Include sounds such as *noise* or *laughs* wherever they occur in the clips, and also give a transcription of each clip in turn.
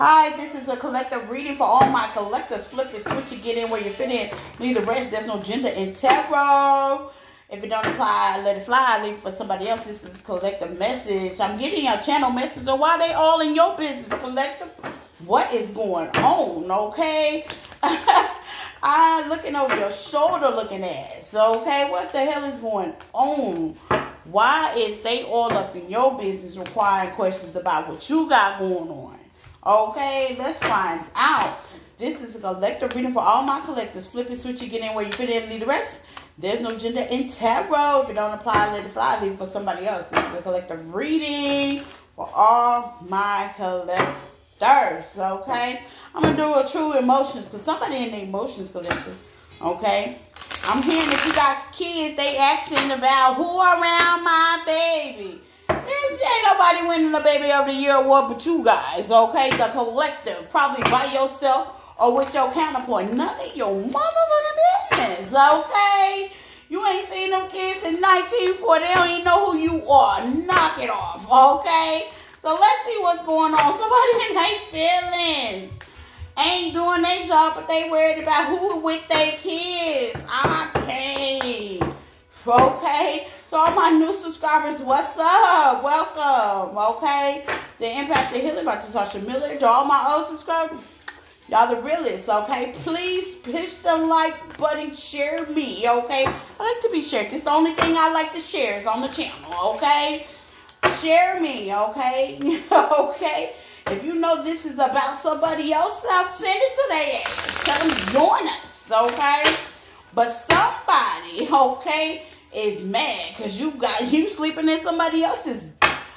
Hi, this is a collective reading for all my collectors. Flip it, switch it, get in where you fit in. Leave the rest. There's no gender in tarot. If it don't apply, let it fly. Leave for somebody else. This is a collective message. I'm getting a channel message of why they all in your business, collective. What is going on, okay? *laughs* I looking over your shoulder looking at. So, okay, what the hell is going on? Why is they all up in your business requiring questions about what you got going on? Okay, let's find out. This is a collective reading for all my collectors. Flip it, switch it, get in where you fit in, leave the rest. There's no gender in tarot. If it don't apply, let it fly. Leave it for somebody else. This is a collective reading for all my collectors. Okay, I'm gonna do a true emotions because somebody in the emotions collective. Okay, I'm hearing if you got kids, they asking about who around my baby. Ain't nobody winning the Baby of the Year award but you guys, okay? The collective, probably by yourself or with your counterpoint. None of your motherfucking business, okay? You ain't seen them kids in 1940. They don't even know who you are. Knock it off, okay? So let's see what's going on. Somebody in their feelings ain't doing their job, but they worried about who with their kids. Okay. Okay. To all my new subscribers, what's up? Welcome, okay? The Empathic Healing by Tasha Miller. To all my old subscribers, y'all the realest, okay? Please push the like button, share me, okay? I like to be shared. It's the only thing I like to share is on the channel, okay? Share me, okay? *laughs* okay? If you know this is about somebody else, I'll send it to their ass. Tell them join us, okay? But somebody, okay? Is mad because you got you sleeping in somebody else's.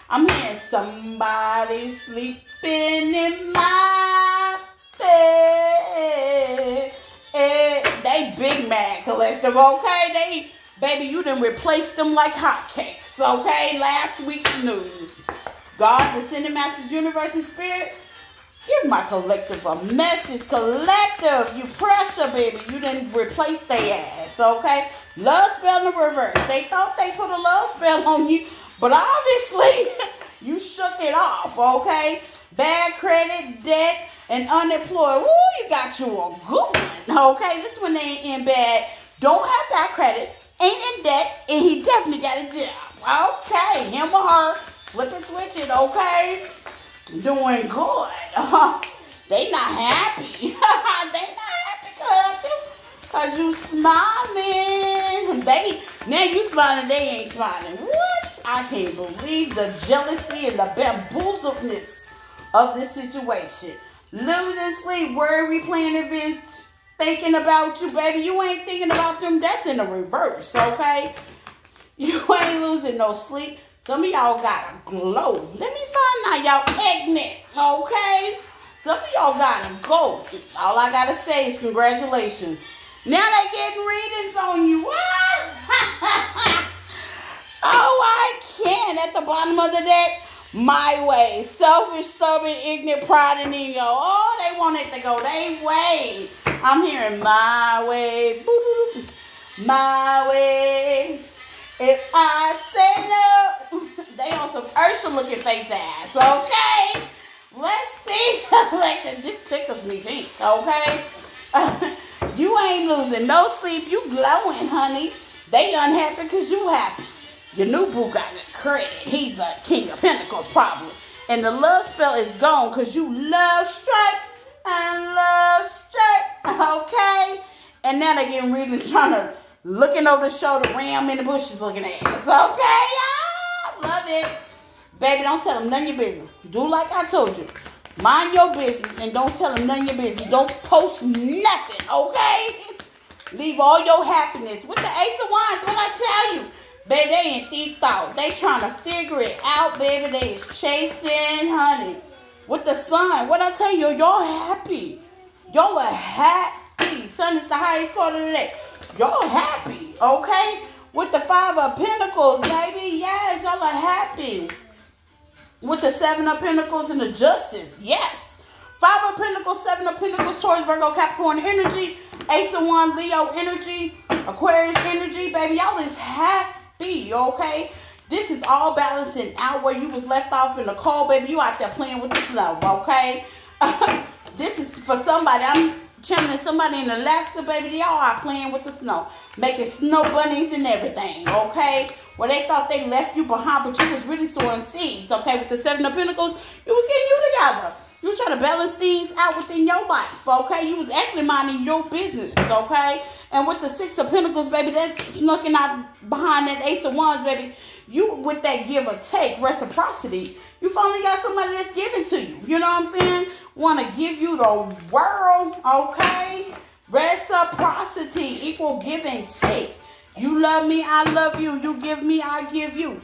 I'm hearing somebody sleeping in my bed. They big mad collective, okay? They baby, you done replaced them like hotcakes, okay? Last week's news. God, the Ascended Masters, Universe, and Spirit. Give my collective a message. Collective, you pressure, baby. You didn't replace their ass, okay? Love spell in the reverse. They thought they put a love spell on you, but obviously you shook it off, okay? Bad credit, debt, and unemployed. Woo, you got you a good one, okay? This one ain't in bad. Don't have that credit, ain't in debt, and he definitely got a job. Okay, him or her, flip and switch it, okay? Doing good. *laughs* they not happy. *laughs* they not happy, cuz. Cause you smiling. They now you smiling, they ain't smiling. What? I can't believe the jealousy and the bamboozledness of this situation. Losing sleep, worry, replaying events, thinking about you, baby. You ain't thinking about them. That's in the reverse, okay? You *laughs* ain't losing no sleep. Some of y'all got a glow. Let me find out y'all pregnant, okay? Some of y'all got a glow. All I gotta say is congratulations. Now they getting readings on you. What? *laughs* oh, I can. At the bottom of the deck, my way. Selfish, stubborn, ignorant, pride, and ego. Oh, they want it to go their way. I'm hearing my way. *laughs* My way. If I say no, *laughs* they on some Ursula looking face ass, okay? Let's see. like this tickles me pink, okay? You ain't losing no sleep. You glowing, honey. They unhappy because you happy. Your new boo got the credit. He's a king of pentacles probably. And the love spell is gone because you love strike and love strike. Okay? And now they getting really trying to looking over the shoulder, ram in the bushes looking at us. Okay? I love it. Baby, don't tell them none of your business. Do like I told you. Mind your business and don't tell them none of your business. Don't post nothing, okay? Leave all your happiness. With the Ace of Wands, what I tell you? Baby, they ain't deep thought. They trying to figure it out, baby. They is chasing, honey. With the sun, what I tell you, y'all happy. Y'all are happy. Sun is the highest card of the day. Y'all happy, okay? With the five of pentacles, baby. Yes, y'all are happy with the seven of pentacles and the justice. Yes. Five of Pentacles, Seven of Pentacles, Taurus, Virgo, Capricorn energy, Ace of Wands, Leo energy, Aquarius energy. Baby, y'all is happy, okay? This is all balancing out where you was left off in the cold, baby. You out there playing with the snow, okay? *laughs* this is for somebody. I'm channeling somebody in Alaska, baby. Y'all are playing with the snow, making snow bunnies and everything. Okay, well they thought they left you behind, but you was really sowing seeds. Okay, with the seven of Pentacles, it was getting you together. You were trying to balance things out within your life. Okay, you was actually minding your business. Okay, and with the six of Pentacles, baby, that snucking out behind that ace of wands, baby. You with that give or take reciprocity, you finally got somebody that's giving to you. You know what I'm saying? Want to give you the world, okay? Reciprocity equal give and take. You love me, I love you. You give me, I give you.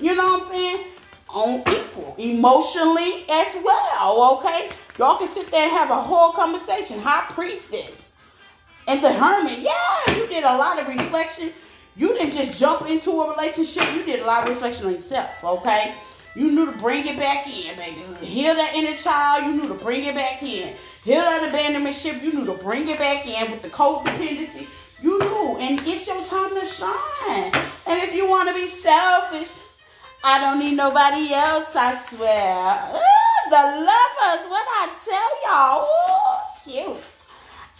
You know what I'm saying? On equal, emotionally as well, okay? Y'all can sit there and have a whole conversation. High priestess and the hermit. Yeah, you did a lot of reflection. You didn't just jump into a relationship. You did a lot of reflection on yourself, okay? You knew to bring it back in, baby. Heal that inner child, you knew to bring it back in. Heal that abandonment ship, you knew to bring it back in with the codependency. You knew, and it's your time to shine. And if you want to be selfish, I don't need nobody else, I swear. Ooh, the lovers, what I tell y'all. Ooh, cute.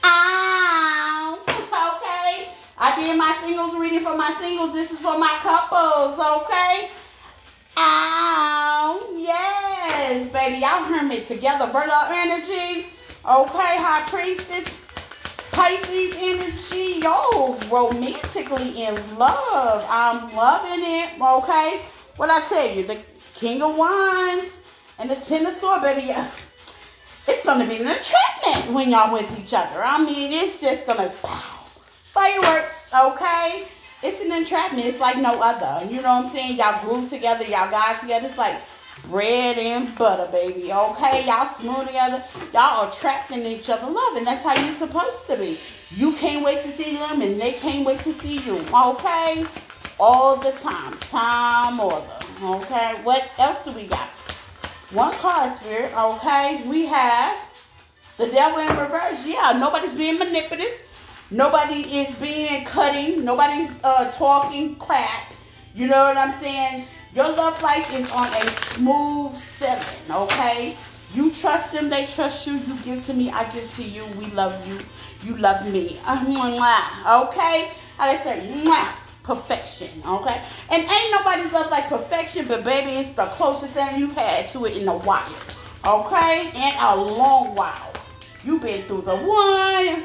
Ow. Okay. I did my singles reading for my singles. This is for my couples, okay? Ow, yes, baby. Y'all heard me together. Virgo energy. Okay, high priestess. Pisces energy. Yo, romantically in love. I'm loving it. Okay. What I tell you, the King of Wands and the Ten of Swords, baby. Yeah. *sighs* It's gonna be an entrapment when y'all with each other. I mean, it's just gonna pow. Fireworks, okay? It's an entrapment. It's like no other. You know what I'm saying? Y'all grew together, y'all got together. It's like bread and butter, baby. Okay, y'all smooth together. Y'all are trapped in each other love, and that's how you're supposed to be. You can't wait to see them, and they can't wait to see you. Okay, all the time, time order. Okay, what else do we got? One card spirit. Okay, we have the devil in reverse. Yeah, nobody's being manipulative. Nobody is being cutting. Nobody's uh, talking crap. You know what I'm saying? Your love life is on a smooth seven, okay? You trust them, they trust you. You give to me, I give to you. We love you. You love me. Okay? How they say, perfection, okay? And ain't nobody's love like perfection, but baby, it's the closest thing you've had to it in a while, okay? In a long while. You've been through the one,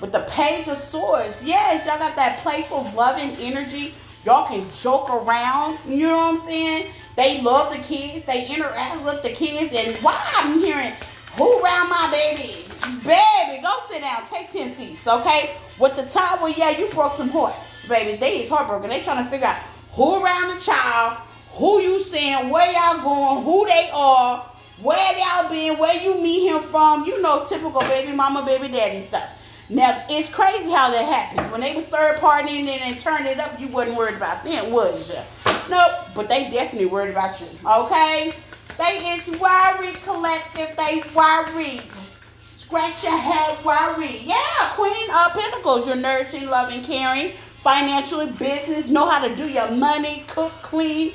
with the Page of Swords, yes, y'all got that playful, loving energy. Y'all can joke around. You know what I'm saying? They love the kids. They interact with the kids. And why I'm hearing, who around my baby? Baby, go sit down. Take 10 seats, okay? With the well, yeah, you broke some hearts, baby. They is heartbroken. They trying to figure out who around the child, who you seeing, where y'all going, who they are, where y'all been, where you meet him from. You know, typical baby mama, baby daddy stuff. Now it's crazy how that happened. When they was third partying and turned it up, you wasn't worried about them, was you? Nope. But they definitely worried about you. Okay? They is worried collective. They worried. Scratch your head, worried. Yeah, Queen of Pentacles. You're nurturing, loving, caring, financially, business, know how to do your money, cook, clean.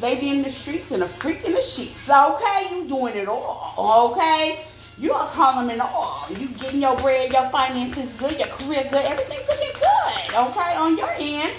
Lady in the streets and a freak in the sheets. Okay? You doing it all. Okay? You are calling in all. You getting your bread, your finances good, your career good, everything's looking good. Okay, on your end.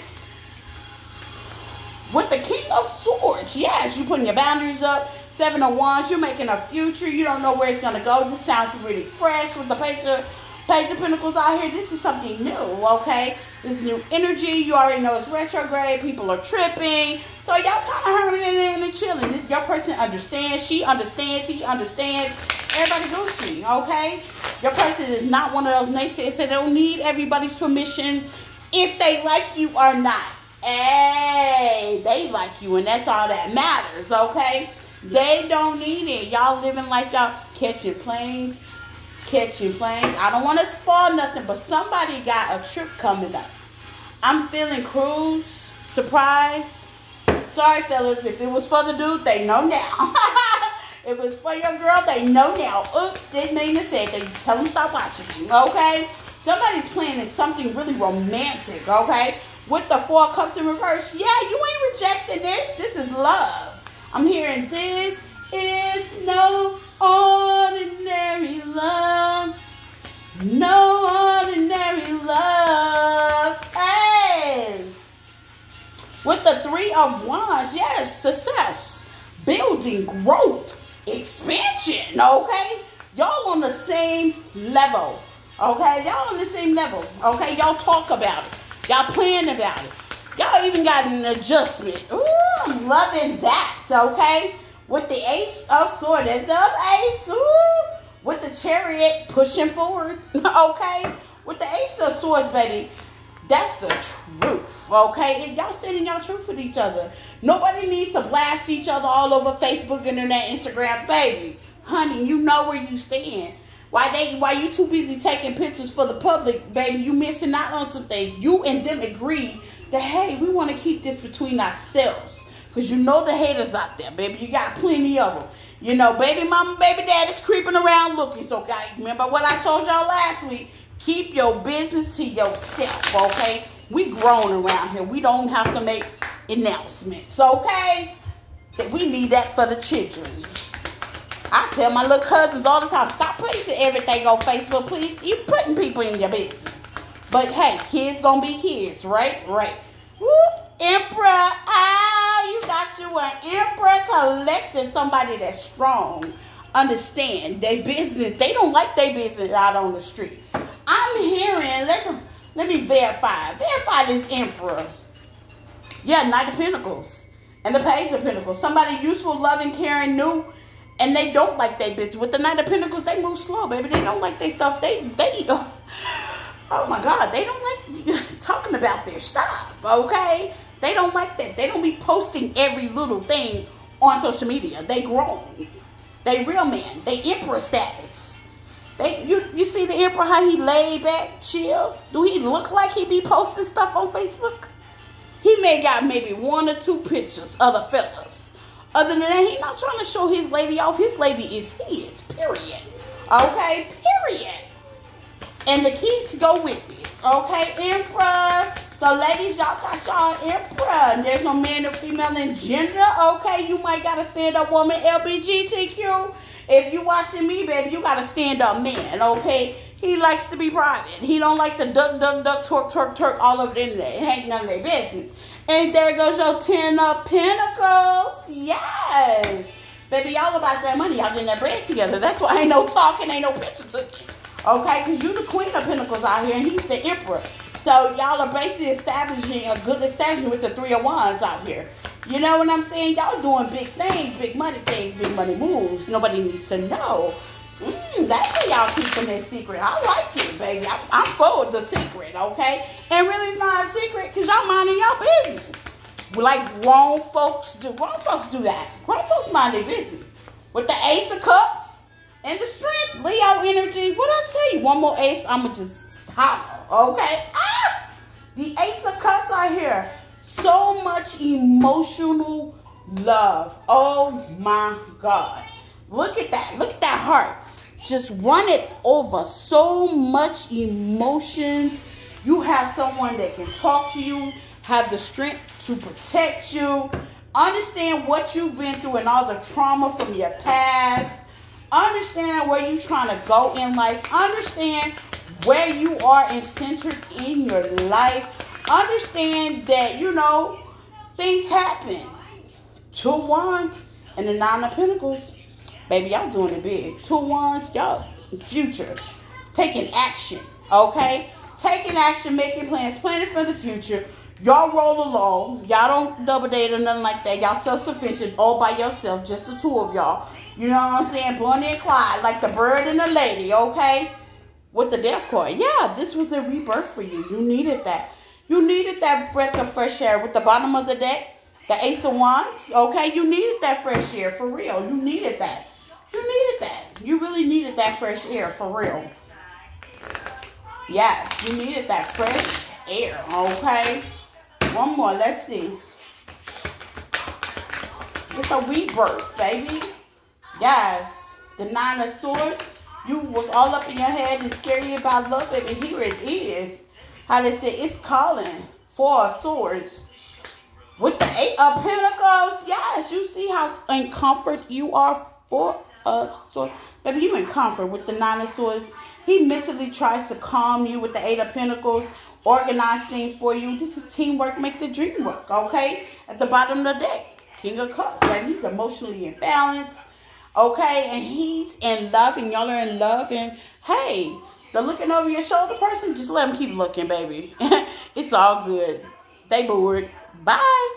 With the King of Swords, yes, you're putting your boundaries up. Seven of Wands, you're making a future. You don't know where it's gonna go. This sounds really fresh with the page of Page of Pentacles out here. This is something new, okay? This is new energy. You already know it's retrograde. People are tripping. So y'all kind of hurting and chilling. Your person understands. She understands. He understands. Everybody Gucci, okay? Your person is not one of those naysayers. They don't need everybody's permission if they like you or not. Hey, they like you, and that's all that matters, okay? They don't need it. Y'all living life, y'all catching planes, catching planes. I don't want to spoil nothing, but somebody got a trip coming up. I'm feeling cruise, surprise. Sorry, fellas, if it was for the dude, they know now. *laughs* If it's for your girl, they know now. Oops, didn't mean to say that. Tell them stop watching okay? Somebody's planning something really romantic, okay? With the four cups in reverse. Yeah, you ain't rejecting this. This is love. I'm hearing this is no ordinary love. No ordinary love. Hey. With the three of wands, yes, success, building, growth, expansion, okay? Y'all on the same level, okay? Y'all on the same level, okay? Y'all talk about it. Y'all plan about it. Y'all even got an adjustment. Ooh, I'm loving that, okay? With the ace of swords, the ace, ooh, with the chariot pushing forward, *laughs* okay? With the ace of swords, baby, that's the truth, okay? And y'all standing y'all truth with each other. Nobody needs to blast each other all over Facebook, internet, Instagram, baby. Honey, you know where you stand. Why they why you too busy taking pictures for the public, baby, you missing out on something. You and them agree that hey, we want to keep this between ourselves. Cause you know the haters out there, baby. You got plenty of them. You know, baby mama, baby dad is creeping around looking. So guys, remember what I told y'all last week? Keep your business to yourself, okay? We grown around here. We don't have to make announcements, okay? We need that for the children. I tell my little cousins all the time, stop putting everything on Facebook, please. You putting people in your business. But hey, kids gonna be kids, right? Right. Woo, Emperor, ah, you got you an Emperor Collective, somebody that's strong, understand their business. They don't like their business out on the street. Let me verify. Verify this Emperor. Yeah, Knight of Pentacles. And the Page of Pentacles. Somebody useful, loving, caring, new, and they don't like their business. With the Knight of Pentacles, they move slow, baby. They don't like their stuff. They, they, oh, *laughs* oh my God, they don't like *laughs* talking about their stuff, okay? They don't like that. They don't be posting every little thing on social media. They grown. They real man. They emperor status. They you you see the how he laid back, chill. Do he look like he be posting stuff on Facebook? He may got maybe one or two pictures of the fellas. Other than that, he not trying to show his lady off. His lady is his. Period. Okay. Period. And the kids go with it. Okay, emperor. So ladies, y'all got y'all emperor. There's no man or female in gender. Okay, you might got a stand-up woman, LBGTQ. If you watching me, baby, you got to stand-up man, okay? He likes to be private. He don't like the duck, duck, duck, twerk, twerk, twerk all over the internet. It ain't none of their business. And there goes your ten of pentacles. Yes. Baby, y'all about that money. Y'all getting that bread together. That's why ain't no talking, ain't no picture taking. Okay, because you the queen of pentacles out here, and he's the emperor. So y'all are basically establishing a good establishment with the three of wands out here. You know what I'm saying? Y'all doing big things, big money things, big money moves. Nobody needs to know. Mm, that's why y'all keeping it secret. I like it, baby. I, I'm full of the secret, okay? And really it's not a secret because y'all minding your business. Like grown folks do. Grown folks do that. Grown folks mind their business. With the ace of cups and the strength, Leo energy. What I tell you? One more ace, I'ma just holler. Okay? The Ace of Cups are here. So much emotional love. Oh my God. Look at that. Look at that heart. Just run it over. So much emotions. You have someone that can talk to you, have the strength to protect you, understand what you've been through and all the trauma from your past. Understand where you're trying to go in life. Understand where you are and centered in your life. Understand that, you know, things happen. Two wands and the nine of pentacles. Baby, y'all doing it big. Two wands, y'all future. Taking action, okay? Taking action, making plans, planning for the future. Y'all roll along. Y'all don't double date or nothing like that. Y'all self-sufficient all by yourself, just the two of y'all. You know what I'm saying? Bonnie and Clyde, like the bird and the lady, okay? With the death card. Yeah, this was a rebirth for you. You needed that. You needed that breath of fresh air with the bottom of the deck, the ace of wands. Okay, you needed that fresh air for real. You needed that. You needed that. You really needed that fresh air for real. Yes, you needed that fresh air. Okay. One more. Let's see. It's a rebirth, baby. Yes. The nine of swords you was all up in your head and scared you about love, baby. Here it is. How they say it's calling for swords. With the Eight of Pentacles, yes, you see how in comfort you are for us. So, baby, you in comfort with the Nine of Swords. He mentally tries to calm you with the Eight of Pentacles, organize things for you. This is teamwork, make the dream work, okay? At the bottom of the deck, King of Cups, baby. He's emotionally imbalanced, okay? And he's in love, and y'all are in love, and hey, the looking over your shoulder person, just let him keep looking, baby. *laughs* it's all good. They bored. Bye.